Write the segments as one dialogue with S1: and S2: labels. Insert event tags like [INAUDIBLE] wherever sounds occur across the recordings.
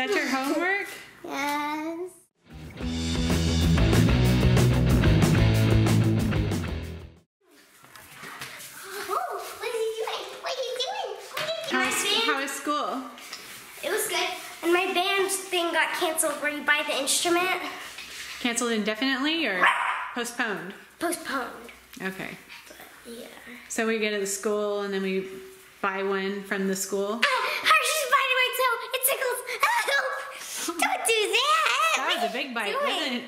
S1: that your homework?
S2: Yes. Oh, what are you doing? What are you doing? What are you doing?
S1: How was, school?
S2: It was good. And my band thing got canceled where you buy the instrument.
S1: Canceled indefinitely or postponed?
S2: Postponed.
S1: Okay.
S2: Yeah.
S1: So we go to the school and then we buy one from the school.
S2: Uh, Ah, Hershey's biting my toe. It tickles. Help! Don't do that.
S1: That was
S2: What
S1: a big bite,
S2: you doing?
S1: wasn't it?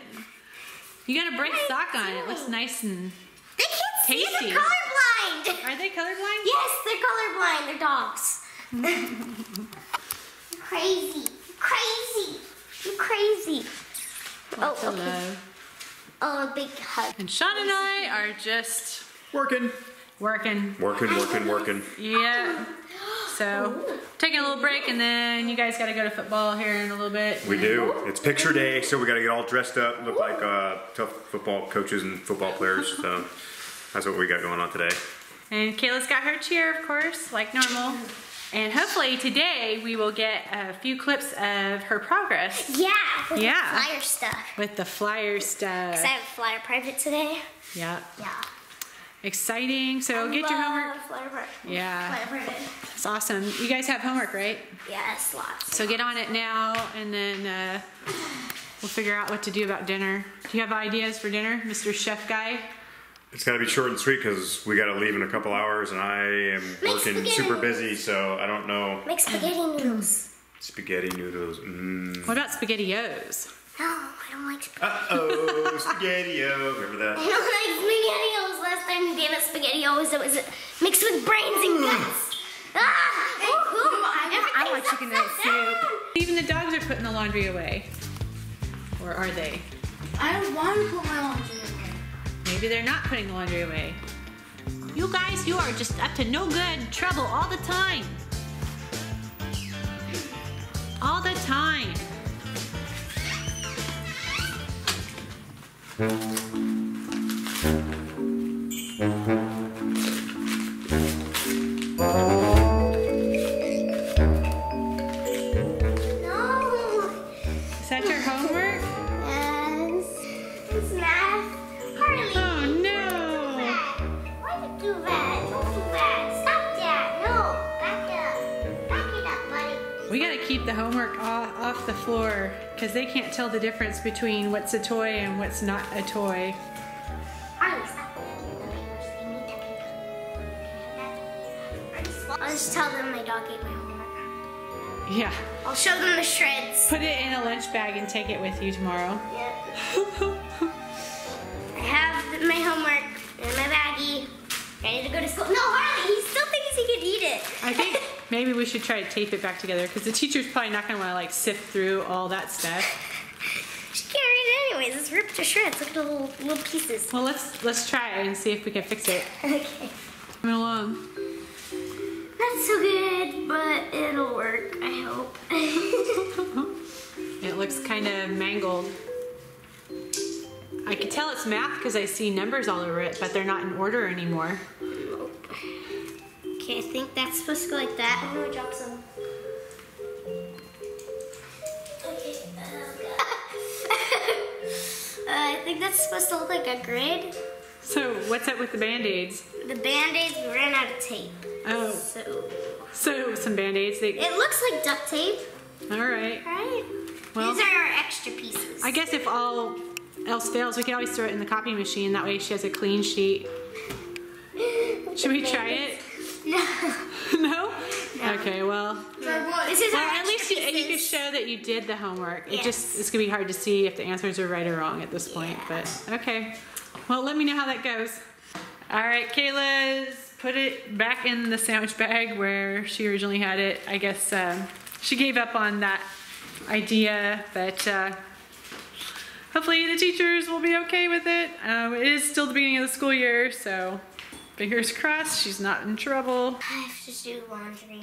S1: You got a bright
S2: What are
S1: sock on. It looks nice and.
S2: They can't see.
S1: Tasty.
S2: They're colorblind.
S1: Are they colorblind?
S2: Yes, they're colorblind. They're dogs. [LAUGHS] crazy. Crazy. You crazy.
S1: Lots
S2: oh,
S1: of
S2: okay.
S1: love.
S2: Oh, a big hug.
S1: And Shawn and I are just
S3: Working.
S1: working.
S3: Working, working, working.
S1: Yeah. Um, So taking a little break and then you guys got to go to football here in a little bit.
S3: We do. It's picture day, so we got to get all dressed up, look like uh, tough football coaches and football players. So that's what we got going on today.
S1: And Kayla's got her cheer, of course, like normal. And hopefully today we will get a few clips of her progress
S2: Yeah. With the
S1: Yeah.
S2: flyer stuff.
S1: with the flyer stuff.
S2: 'Cause I have flyer private today.
S1: Yeah.
S2: Yeah.
S1: Exciting. So get your homework.
S2: Flyer.
S1: Yeah.
S2: Flyer.
S1: It's awesome. You guys have homework, right?
S2: Yes, lots.
S1: So get on it now and then uh, we'll figure out what to do about dinner. Do you have ideas for dinner, Mr. Chef Guy?
S3: It's got to be short and sweet because we got to leave in a couple hours, and I am
S2: Make
S3: working super
S2: noodles.
S3: busy, so I don't know.
S2: Make spaghetti noodles.
S3: Spaghetti noodles. Mm.
S1: What about SpaghettiOs?
S2: No, I don't like spaghetti.
S3: Uh oh, spaghetti-o. Remember that?
S2: I don't like spaghettios. Last time you gave us spaghettios, it was mixed with brains and guts. [LAUGHS] Ah! Ooh, ooh,
S4: I want chicken noodle
S2: upside down.
S1: Even the dogs are putting the laundry away. Or are they?
S4: I don't want to put my laundry away.
S1: Maybe they're not putting the laundry away. You guys, you are just up to no good trouble all the time. All the time.
S2: No.
S1: Is that your homework?
S2: Yes. It's math. Harley.
S1: No.
S2: Why you
S1: the homework off, off the floor because they can't tell the difference between what's a toy and what's not a toy. Yeah.
S2: I'll show them the shreds.
S1: Put it in a lunch bag and take it with you tomorrow.
S2: Yep. [LAUGHS] I have my homework in my baggie, ready to go to school. No, Harley, he still thinks he can eat it.
S1: I think [LAUGHS] maybe we should try to tape it back together because the teacher's probably not gonna wanna like sift through all that stuff.
S2: She can't read it anyways. It's ripped to shreds. Look at the little, little pieces.
S1: Well, let's let's try and see if we can fix it. [LAUGHS]
S2: Okay.
S1: Coming along.
S2: That's so good, but it'll work, I hope. [LAUGHS]
S1: It looks kind of mangled. I can tell it's math because I see numbers all over it, but they're not in order anymore.
S2: okay, I think that's supposed to go like that. I'm gonna drop some. Okay. [LAUGHS] uh, I think that's supposed to look like a grid.
S1: So what's up with the band-aids?
S2: The band-aids ran out of tape.
S1: Oh,
S2: So
S1: so some band-aids. They,
S2: it looks like duct tape,
S1: all right.
S2: right?
S1: Well-
S2: These are our extra pieces.
S1: I guess if all else fails, we can always throw it in the copy machine. That way she has a clean sheet. [LAUGHS] Should we try it?
S2: No. [LAUGHS]
S1: no? Okay, well.
S2: This is
S1: Well, at least you, you can show that you did the homework. It
S2: Yes.
S1: just it's gonna be hard to see if the answers are right or wrong at this point. Yeah. But okay, well let me know how that goes. All right, Kayla's put it back in the sandwich bag where she originally had it. I guess um, she gave up on that idea, but uh, hopefully the teachers will be okay with it. Um, it is still the beginning of the school year, so fingers crossed she's not in trouble.
S2: I have to do laundry.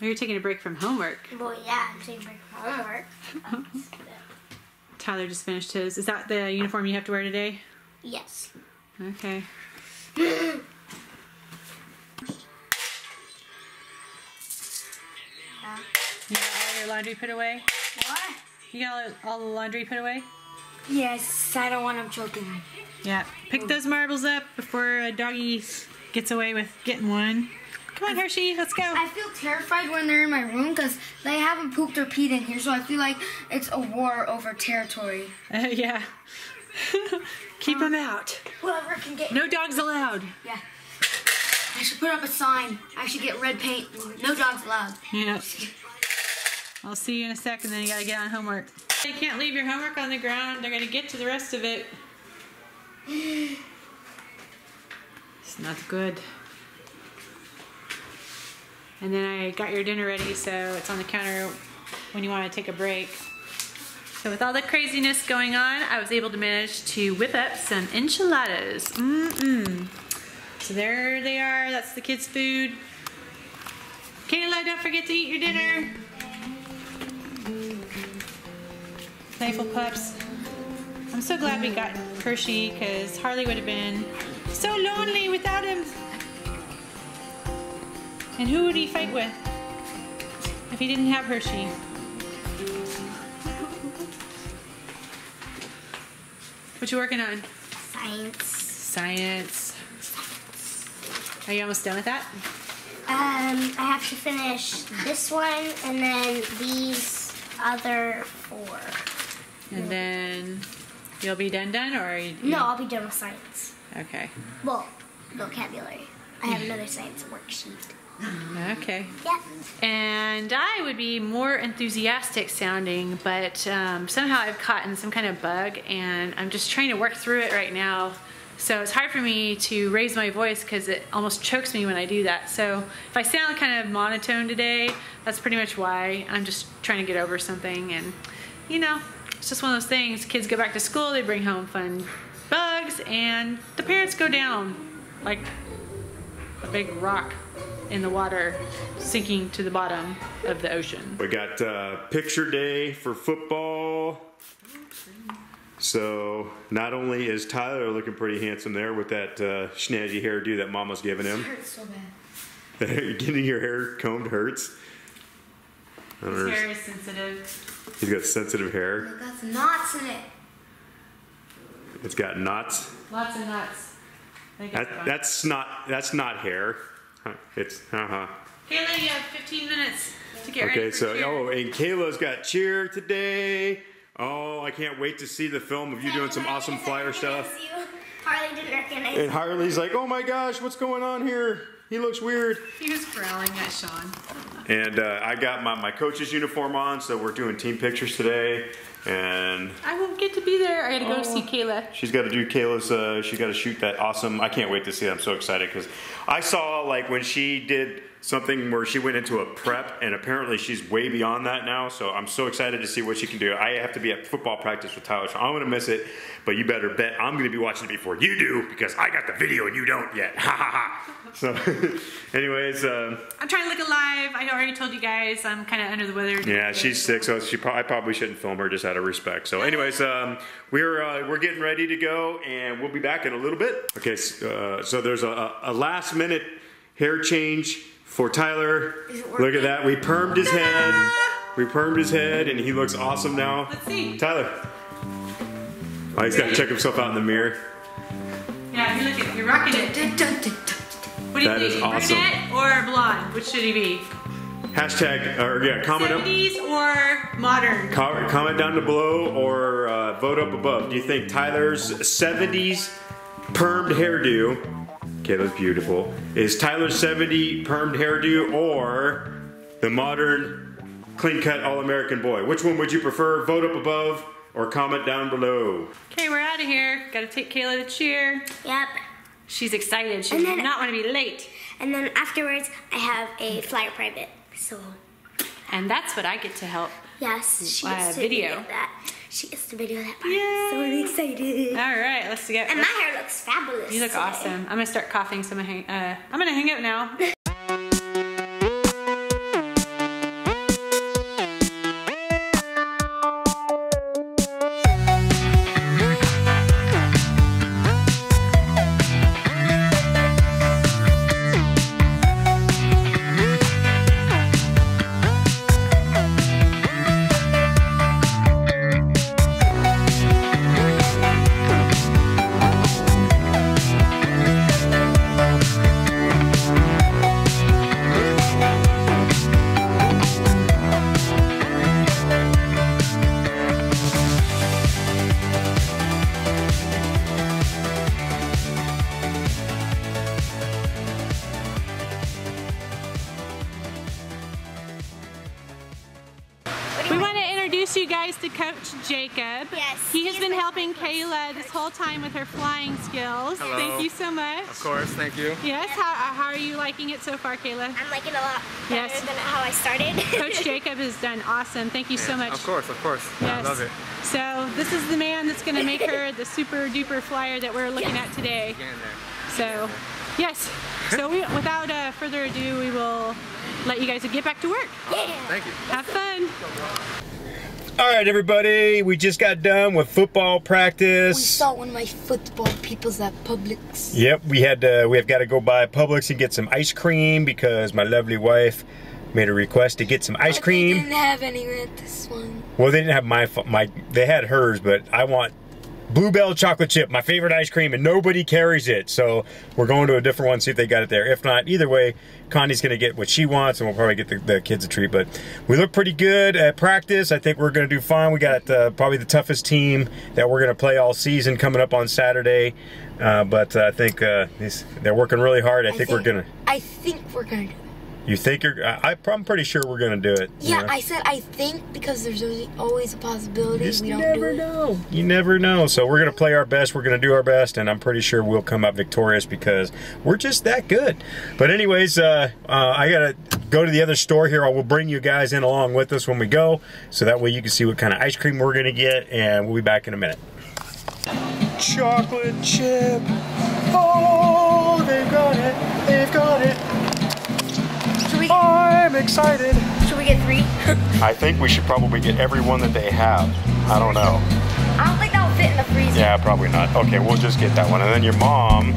S1: You're taking a break from homework.
S2: Well, yeah, I'm taking a break from homework. [LAUGHS]
S1: Tyler just finished his. Is that the uniform you have to wear today?
S2: yes.
S1: Okay. [LAUGHS] You got all your laundry put away?
S4: What?
S1: You got all, the laundry put away?
S4: Yes, I don't want them choking.
S1: Yeah. Pick those marbles up before a doggy gets away with getting one. Come on, Hershey, let's go.
S4: I feel terrified when they're in my room because they haven't pooped or peed in here, so I feel like it's a war over territory.
S1: Uh, [LAUGHS] yeah. [LAUGHS] Keep them out.
S4: Whoever can get.
S1: No dogs allowed.
S4: Yeah. I should put up a sign. I should get red paint. No dogs allowed.
S1: Yeah. I'll see you in a second, then you gotta get on homework. You can't leave your homework on the ground. They're gonna get to the rest of it. It's not good. And then I got your dinner ready, so it's on the counter when you want to take a break. So with all the craziness going on, I was able to manage to whip up some enchiladas. Mmm. So there they are. That's the kids' food. Kayla, don't forget to eat your dinner. Playful pups. I'm so glad we got Hershey because Harley would have been so lonely without him. And who would he fight with if he didn't have Hershey? What you working on?
S2: Science.
S1: Science. Are you almost done with that?
S2: Um, I have to finish this one and then these other four.
S1: And then you'll be done done or are you,
S2: No, I'll be done with science.
S1: Okay.
S2: Well, vocabulary. I have another science worksheet.
S1: Okay.
S2: Yeah.
S1: And I would be more enthusiastic sounding, but um, somehow I've caught in some kind of bug and I'm just trying to work through it right now. So it's hard for me to raise my voice because it almost chokes me when I do that. So if I sound kind of monotone today, that's pretty much why. I'm just trying to get over something. And, you know, it's just one of those things. Kids go back to school, they bring home fun bugs, and the parents go down like a big rock in the water sinking to the bottom of the ocean.
S3: We got uh, picture day for football. So not only is Tyler looking pretty handsome there with that uh, snazzy hairdo that Mama's giving him,
S4: hurts so bad. [LAUGHS]
S3: getting your hair combed hurts. I don't
S1: His
S3: know.
S1: hair is sensitive.
S3: He's got sensitive hair.
S4: Look, that's knots in it.
S3: It's got knots.
S1: Lots of nuts. I think it's
S3: That, that's not that's not hair. It's uh huh.
S1: Kayla, you have 15 minutes to get ready
S3: Okay, so
S1: cheer.
S3: oh, and Kayla's got cheer today. Oh, I can't wait to see the film of you doing some awesome flyer stuff.
S2: Harley didn't recognize
S3: And Harley's like, "Oh my gosh, what's going on here? He looks weird."
S1: He was growling at Shawn.
S3: And uh, I got my, my coach's uniform on, so we're doing team pictures today. And
S1: I won't get to be there. I gotta go
S3: Oh.
S1: see Kayla.
S3: she's got to do Kayla's. Uh, she's got to shoot that awesome. I can't wait to see it. I'm so excited because I saw like when she did something where she went into a prep, and apparently she's way beyond that now. So I'm so excited to see what she can do. I have to be at football practice with Tyler, so I'm gonna miss it. But you better bet I'm gonna be watching it before you do because I got the video and you don't yet. Ha ha ha. So, [LAUGHS] anyways. Um,
S1: I'm trying to look alive. I already told you guys I'm kind of under the weather.
S3: Yeah, she's sick, so she pro- I probably shouldn't film her just out of respect. So, anyways, um, we're uh, we're getting ready to go, and we'll be back in a little bit. Okay, uh, so there's a, a last minute hair change for Tyler. Look at that, we permed his head. We permed his head, and he looks awesome now.
S1: Let's see.
S3: Tyler. Oh, he's got to check himself out in the mirror.
S1: Yeah, you're looking. You're rocking it.
S4: Dun, dun, dun, dun.
S1: What do you
S3: That
S1: think?
S3: is awesome.
S1: Brunette or blonde? Which should he be?
S3: Hashtag, or yeah, comment up.
S1: 70s or modern?
S3: Co- Comment down below or uh, vote up above. Do you think Tyler's 70s permed hairdo, Kayla's beautiful, is Tyler's 70 permed hairdo or the modern clean cut all American boy? Which one would you prefer? Vote up above or comment down below.
S1: Okay, we're out of here. Got to take Kayla to cheer.
S2: Yep.
S1: She's excited. She does not want to be late.
S2: And then afterwards, I have a flyer private. So,
S1: And that's what I get to help.
S2: yes, she
S1: Uh,
S2: to
S1: video.
S2: video that. She gets to video that part.
S1: Yay.
S2: So I'm excited.
S1: All right, let's go.
S2: And my hair looks fabulous.
S1: You look
S2: today.
S1: awesome. I'm gonna start coughing, so I'm gonna hang. Uh, I'm gonna hang out now. [LAUGHS] helping. Kayla this whole time with her flying skills.
S5: Hello.
S1: Thank you so much.
S5: Of course, thank you.
S1: Yes, how, how are you liking it so far, Kayla?
S2: I'm liking it a lot better
S1: Yes.
S2: than how I started. [LAUGHS]
S1: Coach [LAUGHS] Jacob has done awesome. Thank you so much.
S5: Of course, of course.
S1: Yes.
S5: I love it.
S1: So this is the man that's going to make her the super duper flyer that we're looking at today.
S5: Get in there.
S1: So, yes. So we, without uh, further ado, we will let you guys get back to work.
S2: yeah.
S5: Thank you.
S1: Have fun.
S3: All right, everybody, we just got done with football practice.
S4: We saw one of my football peoples at Publix.
S3: Yep, we had to, we have got to go by Publix and get some ice cream because my lovely wife made a request to get some ice
S4: But They didn't have any at this one.
S3: Well, they didn't have my my they had hers, but I want Bluebell chocolate chip, my favorite ice cream, and nobody carries it. So we're going to a different one, see if they got it there. If not, either way, Connie's gonna get what she wants, and we'll probably get the, the kids a treat. But we look pretty good at practice. I think we're gonna do fine. We got uh, probably the toughest team that we're gonna play all season coming up on Saturday. Uh, but uh, I think uh, they're working really hard. I, think, we're gonna.
S4: I think we're gonna do.
S3: You think you're? I, I'm pretty sure we're gonna do it. you
S4: Yeah,
S3: know?
S4: I said I think because there's always- a possibility
S3: just
S4: we don't
S3: never
S4: do
S3: know. You never know. So we're gonna play our best. We're gonna do our best, and I'm pretty sure we'll come out victorious because we're just that good. But anyways, uh, uh, I gotta go to the other store here. I will bring you guys in along with us when we go, so that way you can see what kind of ice cream we're gonna get, and we'll be back in a minute. Chocolate chip. Oh, they've got it. They've got it.
S4: Should we,
S3: I'm excited.
S4: should we get three? [LAUGHS]
S3: I think we should probably get every one that they have. I don't know.
S4: I don't think that will fit in the freezer.
S3: Yeah, probably not. Okay, we'll just get that one. And then your mom,
S4: And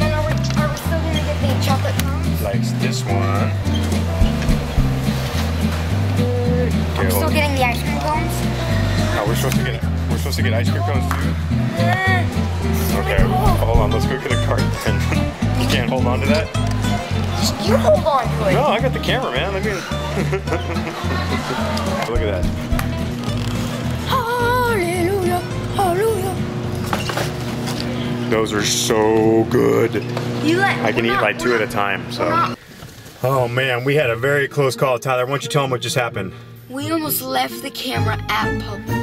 S4: then are we, are we still gonna get the chocolate cones?
S3: likes this one. Okay,
S4: I'm still
S3: hold-
S4: getting the ice cream cones.
S3: Are we supposed to get we're supposed to get ice cream cones too? Okay, hold on, let's go get a cart then. [LAUGHS] you can't hold on to that?
S4: You hold on to it.
S3: No, I got the camera, man. Let me [LAUGHS] Look at that.
S4: Hallelujah, hallelujah.
S3: Those are so good.
S4: You let.
S3: I can eat
S4: not-
S3: like two at a time, so. Oh man, we had a very close call, Tyler. Why don't you tell them what just happened?
S4: We almost left the camera at Publix.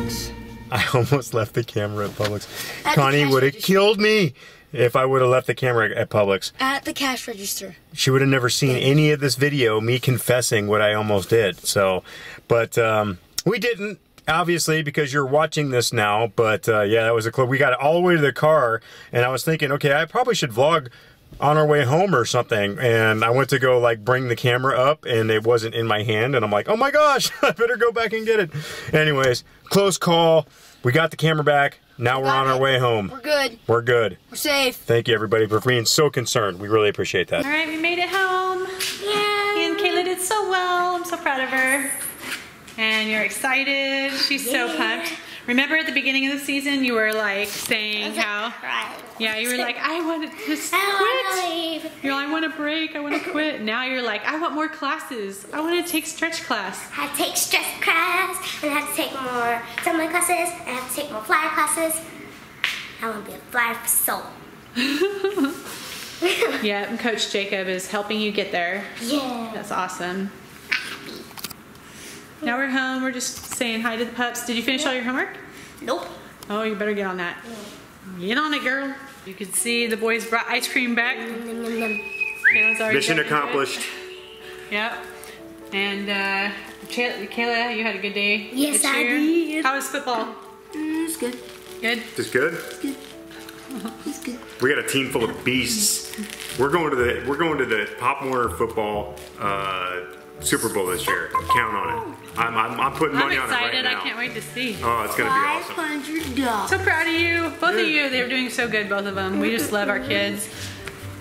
S4: [LAUGHS]
S3: I almost left the camera at Publix.
S4: At
S3: Connie would have killed me if I would have left the camera at Publix.
S4: At the cash register.
S3: She would have never seen any of this video, me confessing what I almost did. So, but um, we didn't, obviously, because you're watching this now. But uh, yeah, that was a clue. We got all the way to the car, and I was thinking, okay, I probably should vlog on our way home or something. And I went to go like bring the camera up, and it wasn't in my hand. And I'm like, oh my gosh, [LAUGHS] I better go back and get it. Anyways, close call. We got the camera back. Now we're
S4: Got
S3: on our way home.
S4: We're good.
S3: We're good.
S4: We're safe.
S3: Thank you, everybody, for being so concerned. We really appreciate that.
S1: All right, we made it home.
S2: Yeah.
S1: And Kayla did so well. I'm so proud of her. And you're excited. She's so pumped. Remember at the beginning of the season, you were like saying how,
S2: Right.
S1: yeah, you were like, I want to just
S2: I
S1: quit. You're like, I want to break. I want to quit. Now you're like, I want more classes. I want to take stretch class.
S2: I had to take stretch class, and I have to take more summer classes, and I have to take more flyer classes. I want to be a flyer for soul. [LAUGHS]
S1: Yeah, Coach Jacob is helping you get there.
S2: Yeah.
S1: That's awesome. Now we're home. We're just saying hi to the pups. Did you finish all your homework?
S2: Nope.
S1: Oh, you better get on that. Get on it, girl. You can see the boys brought ice cream back.
S3: Mission accomplished.
S1: Yep. And uh, Kayla, you had a good day.
S2: Yes, I did.
S1: How was football?
S4: Mm, it's good.
S1: Good.
S3: Just good.
S4: It's good.
S3: We got a team full of beasts. We're going to the we're going to the Pop Warner football uh, Super Bowl this year. Count on it. I'm, I'm, I'm putting
S1: I'm
S3: money on it right now.
S1: I can't wait to see.
S3: Oh, it's gonna be
S4: Five
S3: awesome.
S4: hundred dollars.
S1: So proud of you, both of you. They're doing so good, both of them. We just love our kids.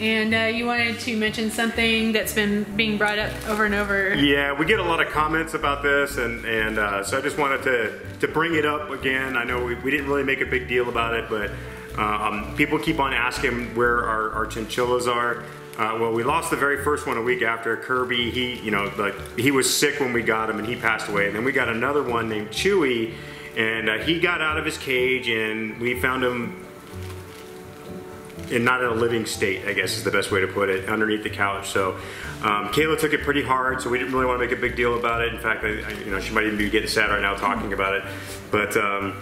S1: And uh, you wanted to mention something that's been being brought up over and over.
S3: Yeah, we get a lot of comments about this, and and uh, so I just wanted to to bring it up again. I know we, we didn't really make a big deal about it, but um, people keep on asking where our, our chinchillas are. Uh, well, we lost the very first one a week after Kirby. He, you know, like he was sick when we got him, and he passed away. And then we got another one named Chewy, and uh, he got out of his cage, and we found him and not in a living state, I guess is the best way to put it, underneath the couch. So um, Kayla took it pretty hard, so we didn't really want to make a big deal about it. In fact, I, I, you know, she might even be getting sad right now talking about it. But um,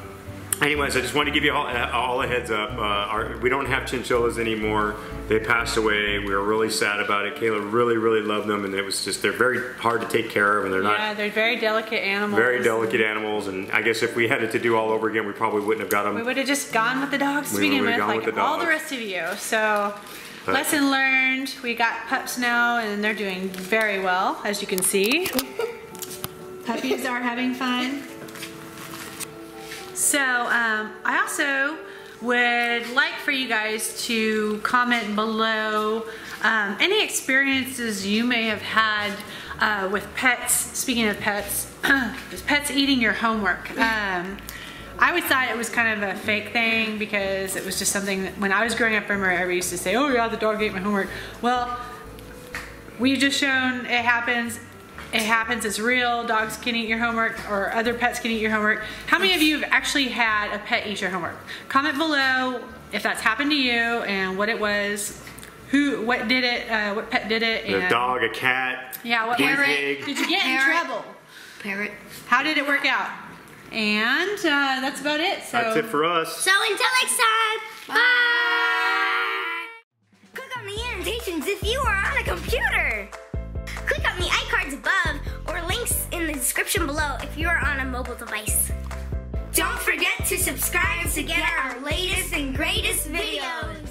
S3: anyways, I just wanted to give you all, all a heads up. Uh, our, we don't have chinchillas anymore. They passed away. We were really sad about it. Kayla really, really loved them, and it was just they're very hard to take care of, and they're
S1: Yeah,
S3: not
S1: they're very delicate animals.
S3: very delicate animals. And I guess if we had it to do all over again, we probably wouldn't have got them.
S1: We would have just gone with the dogs to
S3: We
S1: begin
S3: would've
S1: with,
S3: gone
S1: like
S3: with the
S1: all the rest of you. So,
S3: But-
S1: lesson learned. We got pups now, and they're doing very well, as you can see. [LAUGHS] Puppies are having fun. So, um, I also would like for you guys to comment below um, any experiences you may have had uh, with pets. Speaking of pets, [CLEARS THROAT] pets eating your homework. Um, I always thought it was kind of a fake thing because it was just something that when I was growing up, I remember everybody used to say, "Oh yeah, the dog ate my homework." Well, we've just shown it happens. It happens. It's real. Dogs can eat your homework, or other pets can eat your homework. How many of you have actually had a pet eat your homework? Comment below if that's happened to you and what it was. Who, what did it? Uh, what pet did it?
S3: A dog, a cat,
S1: Yeah, what
S3: guinea
S1: parrot?
S3: pig.
S1: Did you get in trouble?
S4: Parrot.
S1: How did it work out? And uh, that's about it. So
S3: That's it for us.
S2: So until next time, bye! Click on the annotations if you are on a computer. Description below if you are on a mobile device. Don't forget to subscribe to get our latest and greatest videos.